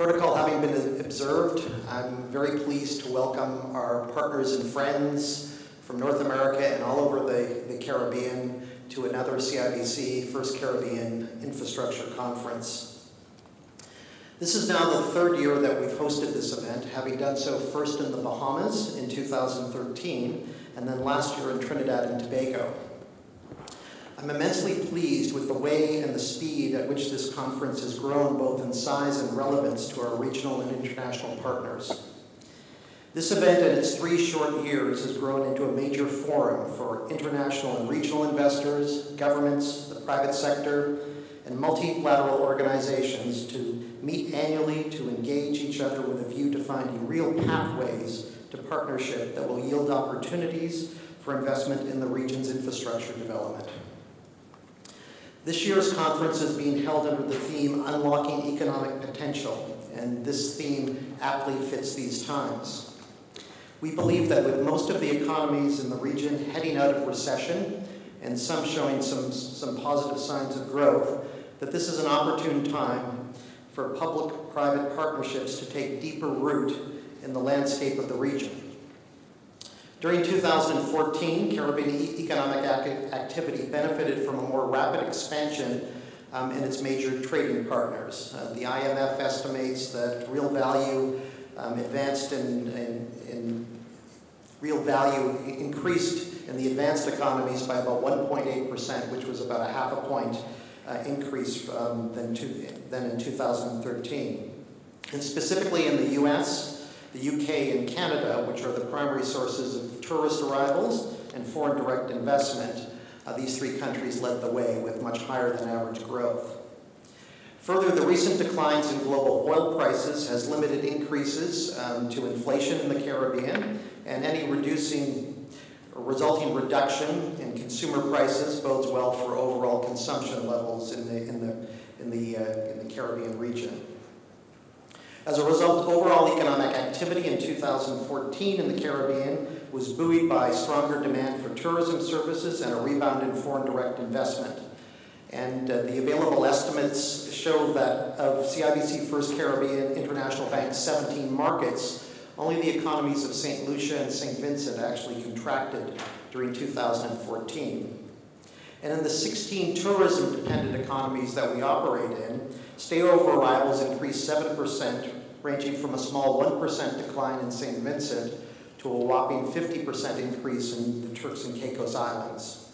Protocol having been observed, I'm very pleased to welcome our partners and friends from North America and all over the, the Caribbean to another CIBC First Caribbean Infrastructure Conference. This is now the third year that we've hosted this event, having done so first in the Bahamas in 2013 and then last year in Trinidad and Tobago. I'm immensely pleased with the way and the speed at which this conference has grown both in size and relevance to our regional and international partners. This event in its three short years has grown into a major forum for international and regional investors, governments, the private sector, and multilateral organizations to meet annually to engage each other with a view to finding real pathways to partnership that will yield opportunities for investment in the region's infrastructure development. This year's conference is being held under the theme Unlocking Economic Potential, and this theme aptly fits these times. We believe that with most of the economies in the region heading out of recession and some showing some, some positive signs of growth, that this is an opportune time for public-private partnerships to take deeper root in the landscape of the region. During 2014, Caribbean economic activity benefited from a more rapid expansion um, in its major trading partners. Uh, the IMF estimates that real value um, advanced in, in, in, real value increased in the advanced economies by about 1.8%, which was about a half a point uh, increase um, than, to, than in 2013. And specifically in the US, the UK and Canada, which are the primary sources of tourist arrivals and foreign direct investment, uh, these three countries led the way with much higher than average growth. Further, the recent declines in global oil prices has limited increases um, to inflation in the Caribbean, and any reducing resulting reduction in consumer prices bodes well for overall consumption levels in the, in the, in the, uh, in the Caribbean region. As a result, overall economic activity in 2014 in the Caribbean was buoyed by stronger demand for tourism services and a rebound in foreign direct investment. And uh, the available estimates show that of CIBC First Caribbean International Bank's 17 markets, only the economies of St. Lucia and St. Vincent actually contracted during 2014. And in the 16 tourism-dependent economies that we operate in, Stayover arrivals increased 7%, ranging from a small 1% decline in St. Vincent to a whopping 50% increase in the Turks and Caicos Islands.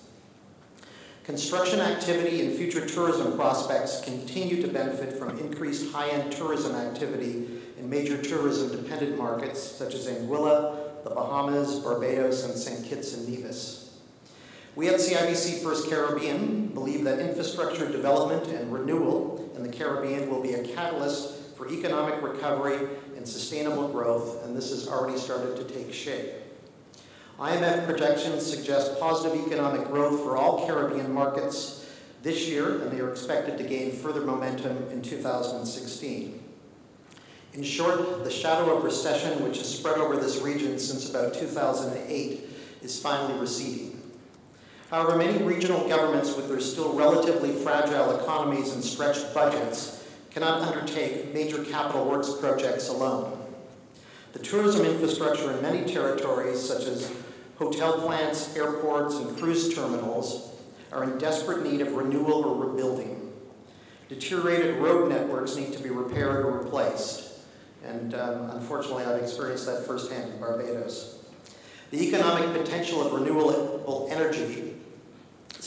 Construction activity and future tourism prospects continue to benefit from increased high-end tourism activity in major tourism-dependent markets such as Anguilla, the Bahamas, Barbados, and St. Kitts and Nevis. We at CIBC First Caribbean believe that infrastructure development and renewal in the Caribbean will be a catalyst for economic recovery and sustainable growth, and this has already started to take shape. IMF projections suggest positive economic growth for all Caribbean markets this year, and they are expected to gain further momentum in 2016. In short, the shadow of recession, which has spread over this region since about 2008, is finally receding. However, many regional governments with their still relatively fragile economies and stretched budgets cannot undertake major capital works projects alone. The tourism infrastructure in many territories, such as hotel plants, airports, and cruise terminals, are in desperate need of renewal or rebuilding. Deteriorated road networks need to be repaired or replaced. And um, unfortunately, I've experienced that firsthand in Barbados. The economic potential of renewable energy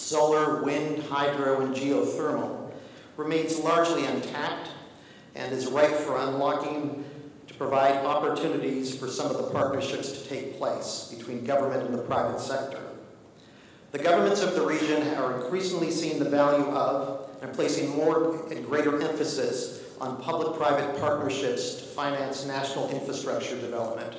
solar, wind, hydro, and geothermal, remains largely untapped and is ripe for unlocking to provide opportunities for some of the partnerships to take place between government and the private sector. The governments of the region are increasingly seeing the value of and placing more and greater emphasis on public-private partnerships to finance national infrastructure development.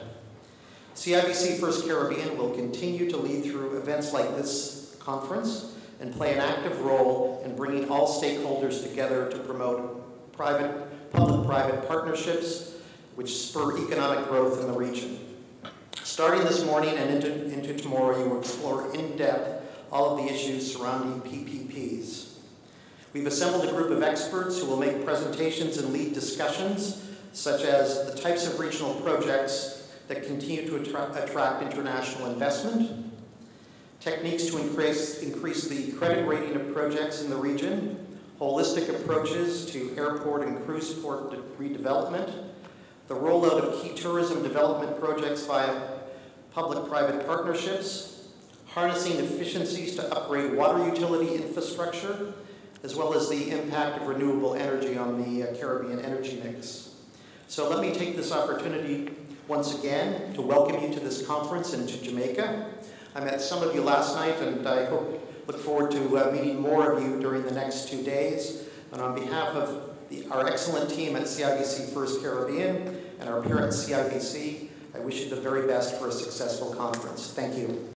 CIBC First Caribbean will continue to lead through events like this conference and play an active role in bringing all stakeholders together to promote private, public-private partnerships which spur economic growth in the region. Starting this morning and into, into tomorrow, you will explore in depth all of the issues surrounding PPPs. We've assembled a group of experts who will make presentations and lead discussions such as the types of regional projects that continue to attra- attract international investment, techniques to increase, increase the credit rating of projects in the region, holistic approaches to airport and cruise port de- redevelopment, the rollout of key tourism development projects via public-private partnerships, harnessing efficiencies to upgrade water utility infrastructure, as well as the impact of renewable energy on the uh, Caribbean energy mix. So let me take this opportunity once again to welcome you to this conference to Jamaica. I met some of you last night, and I hope, look forward to uh, meeting more of you during the next two days. And on behalf of the, our excellent team at CIBC First Caribbean and our parent CIBC, I wish you the very best for a successful conference. Thank you.